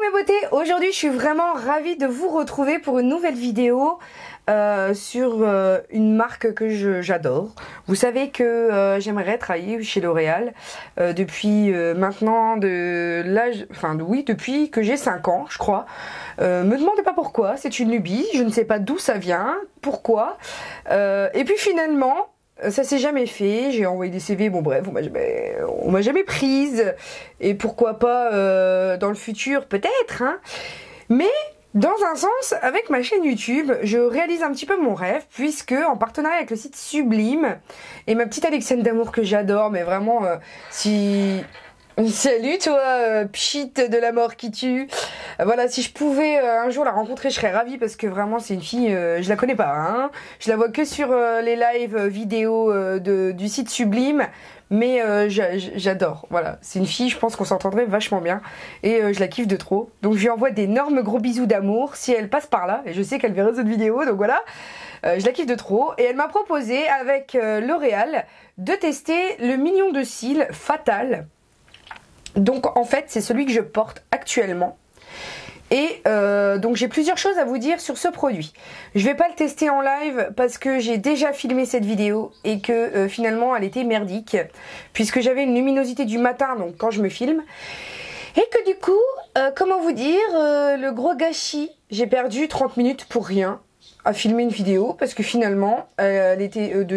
mes beautés, aujourd'hui je suis vraiment ravie de vous retrouver pour une nouvelle vidéo euh, sur euh, une marque que j'adore. Vous savez que euh, j'aimerais travailler chez L'Oréal depuis maintenant de l'âge, enfin oui depuis que j'ai 5 ans je crois. me demandez pas pourquoi, c'est une lubie, je ne sais pas d'où ça vient, pourquoi. et puis finalement ça s'est jamais fait. J'ai envoyé des CV. Bon bref, on m'a jamais, jamais prise. Et pourquoi pas euh, dans le futur, peut-être. Hein. Mais dans un sens, avec ma chaîne YouTube, je réalise un petit peu mon rêve, puisque en partenariat avec le site Sublime et ma petite Alexandre d'amour que j'adore, mais vraiment, euh, si Salut toi, euh, pchit de la mort qui tue. Euh, voilà, si je pouvais euh, un jour la rencontrer, je serais ravie parce que vraiment c'est une fille, je la connais pas. Hein. Je la vois que sur les lives vidéo du site Sublime, mais j'adore. Voilà, c'est une fille, je pense qu'on s'entendrait vachement bien et je la kiffe de trop. Donc je lui envoie d'énormes gros bisous d'amour si elle passe par là et je sais qu'elle verra cette vidéo, donc voilà. je la kiffe de trop et elle m'a proposé avec L'Oréal de tester le mignon de cils Fatal. Donc en fait, c'est celui que je porte actuellement. Et euh, donc j'ai plusieurs choses à vous dire sur ce produit. Je vais pas le tester en live parce que j'ai déjà filmé cette vidéo et que euh, finalement elle était merdique puisque j'avais une luminosité du matin donc quand je me filme. Et que du coup, euh, comment vous dire, le gros gâchis, j'ai perdu 30 minutes pour rien à filmer une vidéo parce que finalement elle était de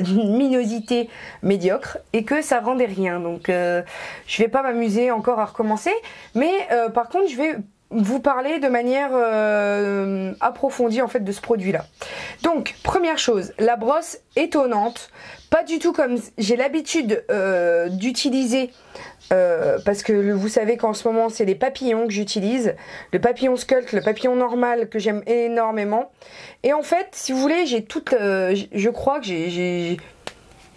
luminosité luminosité médiocre et que ça rendait rien. Donc euh, je vais pas m'amuser encore à recommencer, mais euh, par contre je vais vous parler de manière euh, approfondie en fait de ce produit là. Donc première chose, la brosse étonnante, pas du tout comme j'ai l'habitude d'utiliser euh, parce que vous savez qu'en ce moment c'est les papillons que j'utilise, le papillon sculpt, le papillon normal que j'aime énormément. Et en fait, si vous voulez, j'ai tout, euh, je crois que j'ai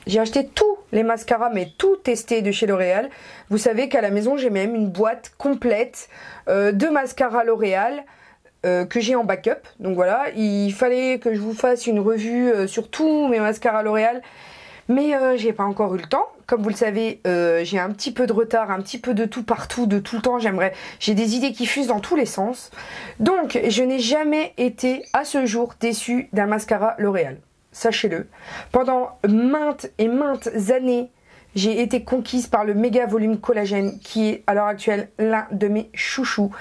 j'ai acheté tous les mascaras, mais tout testé de chez L'Oréal. Vous savez qu'à la maison j'ai même une boîte complète euh, de mascaras L'Oréal. que j'ai en backup. Donc voilà, il fallait que je vous fasse une revue sur tous mes mascaras L'Oréal. Mais j'ai pas encore eu le temps comme vous le savez, euh, j'ai un petit peu de retard, un petit peu de tout partout, de tout le temps. J'aimerais, j'ai des idées qui fusent dans tous les sens. Donc, je n'ai jamais été à ce jour déçue d'un mascara L'Oréal. Sachez-le. Pendant maintes et maintes années, j'ai été conquise par le méga volume collagène qui est à l'heure actuelle l'un de mes chouchous.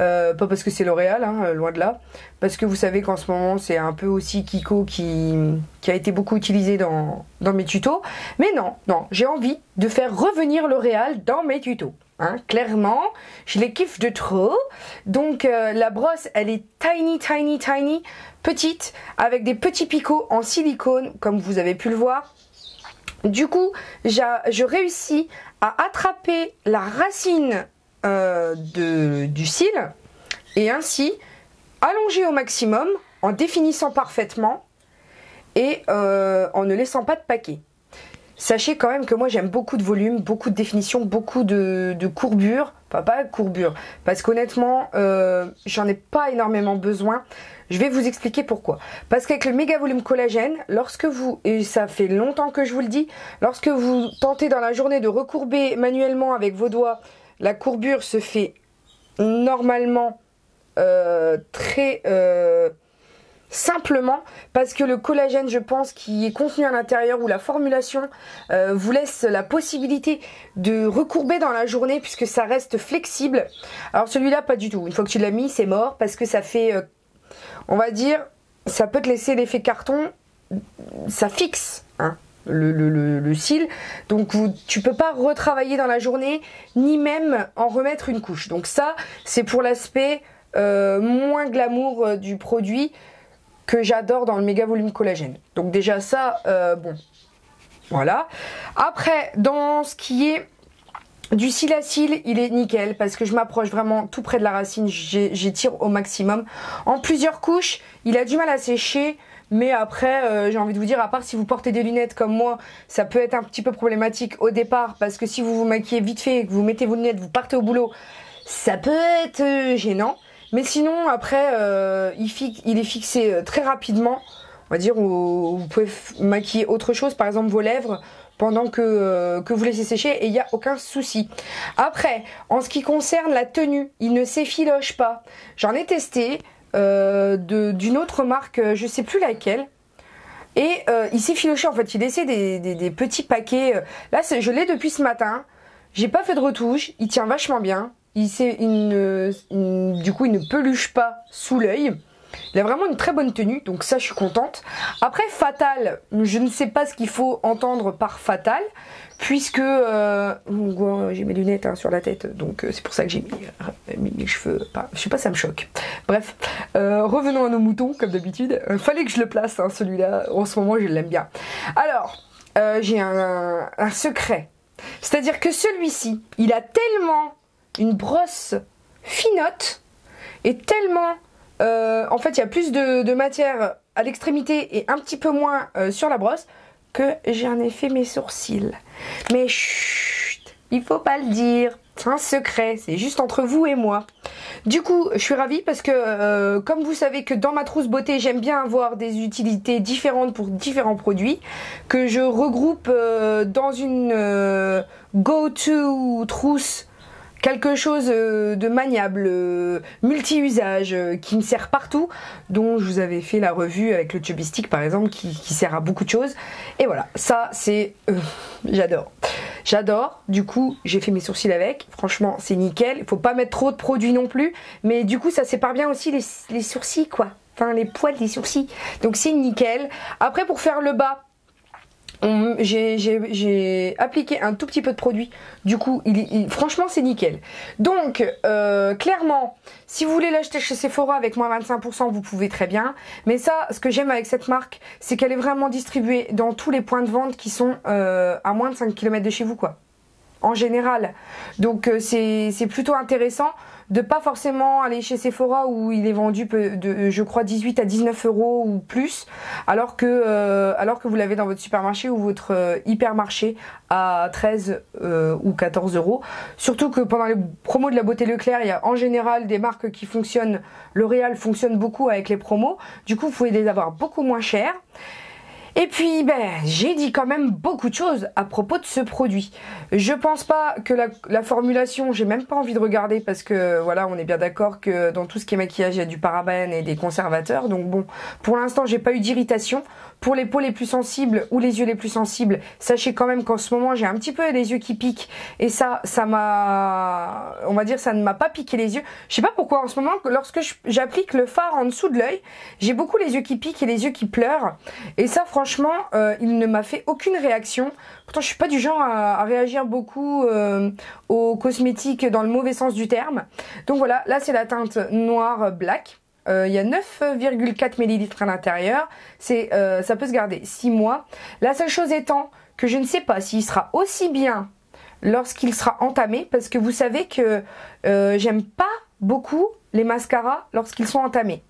Euh, pas parce que c'est L'Oréal, hein, loin de là. Parce que vous savez qu'en ce moment c'est un peu aussi Kiko qui, qui a été beaucoup utilisé dans, dans mes tutos. Mais non, non, j'ai envie de faire revenir L'Oréal dans mes tutos. Hein, clairement, je les kiffe de trop. Donc euh, la brosse, elle est tiny, tiny, tiny, petite, avec des petits picots en silicone, comme vous avez pu le voir. Du coup, je réussis à attraper la racine euh, du cil et ainsi allonger au maximum en définissant parfaitement et euh, en ne laissant pas de paquet. Sachez quand même que moi j'aime beaucoup de volume, beaucoup de définition, beaucoup de, courbure. Enfin pas courbure, parce qu'honnêtement euh, j'en ai pas énormément besoin. Je vais vous expliquer pourquoi. Parce qu'avec le méga volume collagène, lorsque vous, et ça fait longtemps que je vous le dis, lorsque vous tentez dans la journée de recourber manuellement avec vos doigts, la courbure se fait normalement euh, très euh, simplement parce que le collagène je pense qui est contenu à l'intérieur ou la formulation euh, vous laisse la possibilité de recourber dans la journée puisque ça reste flexible alors celui-là pas du tout une fois que tu l'as mis c'est mort parce que ça fait on va dire, ça peut te laisser l'effet carton, ça fixe hein, le, cil. Donc vous, tu peux pas retravailler dans la journée, ni même en remettre une couche. Donc ça, c'est pour l'aspect euh, moins glamour euh, du produit que j'adore dans le méga volume collagène. Donc déjà ça, euh, bon, voilà. Après, dans ce qui est du silacil, il est nickel parce que je m'approche vraiment tout près de la racine, j'étire au maximum. En plusieurs couches, il a du mal à sécher, mais après, euh, j'ai envie de vous dire, à part si vous portez des lunettes comme moi, ça peut être un petit peu problématique au départ parce que si vous vous maquillez vite fait que vous mettez vos lunettes, vous partez au boulot, ça peut être euh, gênant. Mais sinon, après, euh, il, est fixé très rapidement. on va dire, vous pouvez maquiller autre chose, par exemple vos lèvres, pendant que, euh, vous laissez sécher et il n'y a aucun souci. Après, en ce qui concerne la tenue, il ne s'effiloche pas. J'en ai testé euh, d'une autre marque, je sais plus laquelle. Et euh, il s'effilochait en fait, il laissait des, des, petits paquets. Là, je l'ai depuis ce matin. J'ai pas fait de retouche, il tient vachement bien. Il, il, du coup, il ne peluche pas sous l'œil. Il a vraiment une très bonne tenue, donc ça je suis contente. Après Fatal, je ne sais pas ce qu'il faut entendre par Fatal, puisque euh, j'ai mes lunettes hein, sur la tête, donc euh, c'est pour ça que j'ai mis, euh, mis, les cheveux. je sais pas, ça me choque. Bref, revenons à nos moutons comme d'habitude. fallait que je le place, hein, celui-là. En ce moment, je l'aime bien. Alors, j'ai un secret. C'est-à-dire que celui-ci, il a tellement une brosse finote et tellement euh, en fait, il y a plus de, matière à l'extrémité et un petit peu moins euh, sur la brosse que j'en ai fait mes sourcils. Mais chut, il faut pas le dire. C'est un secret, c'est juste entre vous et moi. Du coup, je suis ravie parce que, euh, comme vous savez que dans ma trousse beauté, j'aime bien avoir des utilités différentes pour différents produits, que je regroupe dans une go-to trousse quelque chose euh, de maniable, euh, multi-usage, euh, qui me sert partout, dont je vous avais fait la revue avec le Tubistic par exemple, qui, sert à beaucoup de choses. Et voilà, ça c'est... J'adore. J'adore, du coup j'ai fait mes sourcils avec, franchement c'est nickel, il faut pas mettre trop de produits non plus, mais du coup ça sépare bien aussi les, les sourcils quoi, enfin les poils des sourcils, donc c'est nickel. Après pour faire le bas, j'ai appliqué un tout petit peu de produit. Du coup, franchement, c'est nickel. Donc, euh, clairement, si vous voulez l'acheter chez Sephora avec moins 25%, vous pouvez très bien. Mais ça, ce que j'aime avec cette marque, c'est qu'elle est vraiment distribuée dans tous les points de vente qui sont euh, à moins de 5 km de chez vous, quoi. En général. Donc, euh, c'est plutôt intéressant de pas forcément aller chez Sephora où il est vendu de, je crois 18 à 19 euros ou plus, alors que euh, alors que vous l'avez dans votre supermarché ou votre euh, hypermarché à 13 euh, ou 14 euros. Surtout que pendant les promos de la beauté Leclerc, il y a en général des marques qui fonctionnent. L'Oréal fonctionne beaucoup avec les promos. Du coup, vous pouvez les avoir beaucoup moins chers. Et puis, ben, j'ai dit quand même beaucoup de choses à propos de ce produit. Je pense pas que la, formulation, j'ai même pas envie de regarder parce que voilà, on est bien d'accord que dans tout ce qui est maquillage, il y a du parabène et des conservateurs. Donc bon, pour l'instant, j'ai pas eu d'irritation. Pour les peaux les plus sensibles ou les yeux les plus sensibles, sachez quand même qu'en ce moment j'ai un petit peu les yeux qui piquent et ça, ça m'a, on va dire, ça ne m'a pas piqué les yeux. Je sais pas pourquoi en ce moment, lorsque j'applique le phare en dessous de l'œil, j'ai beaucoup les yeux qui piquent et les yeux qui pleurent. Et ça, franchement, euh, il ne m'a fait aucune réaction. Pourtant, je suis pas du genre à, réagir beaucoup euh, aux cosmétiques dans le mauvais sens du terme. Donc voilà, là c'est la teinte noire black. Euh, il y a 9,4 ml à l'intérieur. C'est, euh, ça peut se garder 6 mois. La seule chose étant que je ne sais pas s'il sera aussi bien lorsqu'il sera entamé, parce que vous savez que euh, j'aime pas beaucoup les mascaras lorsqu'ils sont entamés.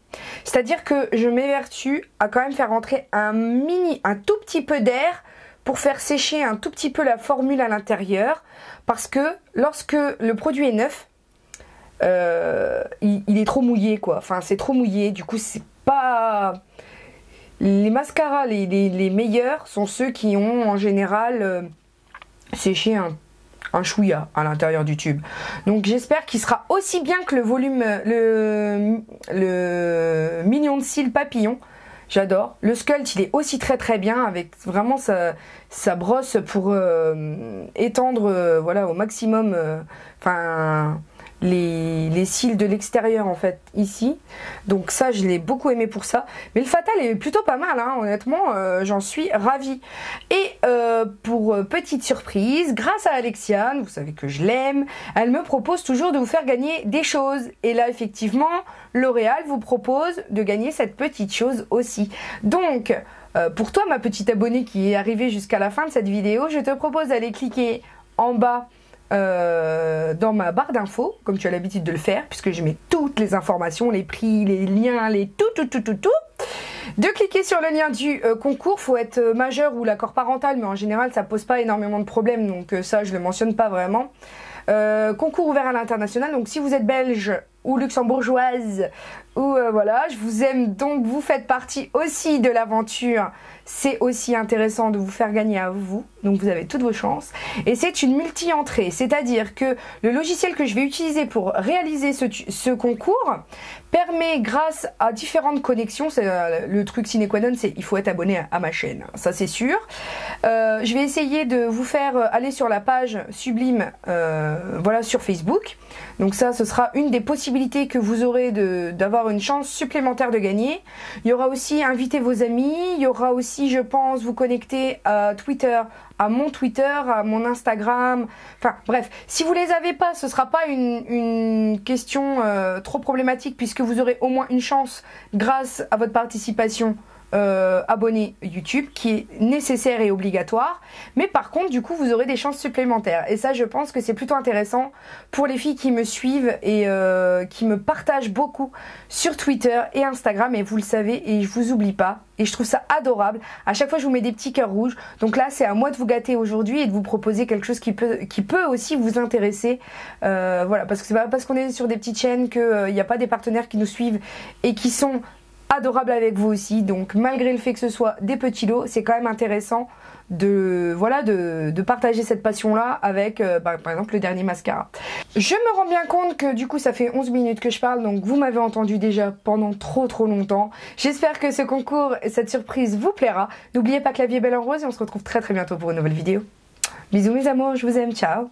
C'est-à-dire que je m'évertue à quand même faire rentrer un mini, un tout petit peu d'air pour faire sécher un tout petit peu la formule à l'intérieur, parce que lorsque le produit est neuf, euh, il, est trop mouillé quoi. Enfin, c'est trop mouillé. Du coup, c'est pas. Les mascaras les, les, meilleurs sont ceux qui ont en général euh, séché un, un chouïa à l'intérieur du tube. Donc j'espère qu'il sera aussi bien que le volume, le, le million de cils papillon. J'adore. Le sculpt, il est aussi très très bien avec vraiment sa, sa brosse pour euh, étendre voilà au maximum. Enfin les, cils de l'extérieur en fait ici. Donc ça je l'ai beaucoup aimé pour ça. Mais le Fatal est plutôt pas mal hein. honnêtement euh, j'en suis ravie. Et euh, pour euh, petite surprise, grâce à Alexiane, vous savez que je l'aime, elle me propose toujours de vous faire gagner des choses. Et là effectivement L'Oréal vous propose de gagner cette petite chose aussi. Donc pour toi ma petite abonnée qui est arrivée jusqu'à la fin de cette vidéo, je te propose d'aller cliquer en bas euh, dans ma barre d'infos, comme tu as l'habitude de le faire, puisque je mets toutes les informations, les prix, les liens, les tout, tout, tout, tout, tout. De cliquer sur le lien du euh, concours, faut être euh, majeur ou l'accord parental, mais en général ça pose pas énormément de problèmes, donc ça je le mentionne pas vraiment. concours ouvert à l'international, donc si vous êtes belge, ou luxembourgeoise ou euh, voilà, je vous aime donc vous faites partie aussi de l'aventure. C'est aussi intéressant de vous faire gagner à vous, donc vous avez toutes vos chances. Et c'est une multi-entrée, c'est-à-dire que le logiciel que je vais utiliser pour réaliser ce, concours permet, grâce à différentes connexions, euh, le truc sine qua non, c'est il faut être abonné à, ma chaîne, ça c'est sûr. Euh, je vais essayer de vous faire aller sur la page Sublime, voilà, sur Facebook. Donc ça, ce sera une des possibilités que vous aurez d'avoir une chance supplémentaire de gagner. Il y aura aussi inviter vos amis. Il y aura aussi, je pense, vous connecter à Twitter, à mon Twitter, à mon Instagram. Enfin bref, si vous les avez pas, ce sera pas une, question euh, trop problématique puisque vous aurez au moins une chance grâce à votre participation euh, abonné YouTube qui est nécessaire et obligatoire. Mais par contre, du coup, vous aurez des chances supplémentaires. Et ça, je pense que c'est plutôt intéressant pour les filles qui me suivent et euh, qui me partagent beaucoup sur Twitter et Instagram. Et vous le savez, et je vous oublie pas. Et je trouve ça adorable. À chaque fois, je vous mets des petits cœurs rouges. Donc là, c'est à moi de vous gâter aujourd'hui et de vous proposer quelque chose qui peut, qui peut aussi vous intéresser. Euh, voilà, parce que c'est pas parce qu'on est sur des petites chaînes qu'il n'y a pas des partenaires qui nous suivent et qui sont adorable avec vous aussi. Donc malgré le fait que ce soit des petits lots, c'est quand même intéressant de voilà de, partager cette passion là avec euh, bah, par exemple le dernier mascara. Je me rends bien compte que du coup ça fait 11 minutes que je parle donc vous m'avez entendu déjà pendant trop trop longtemps. J'espère que ce concours et cette surprise vous plaira. N'oubliez pas que la est belle en rose et on se retrouve très très bientôt pour une nouvelle vidéo. Bisous mes amours, je vous aime, ciao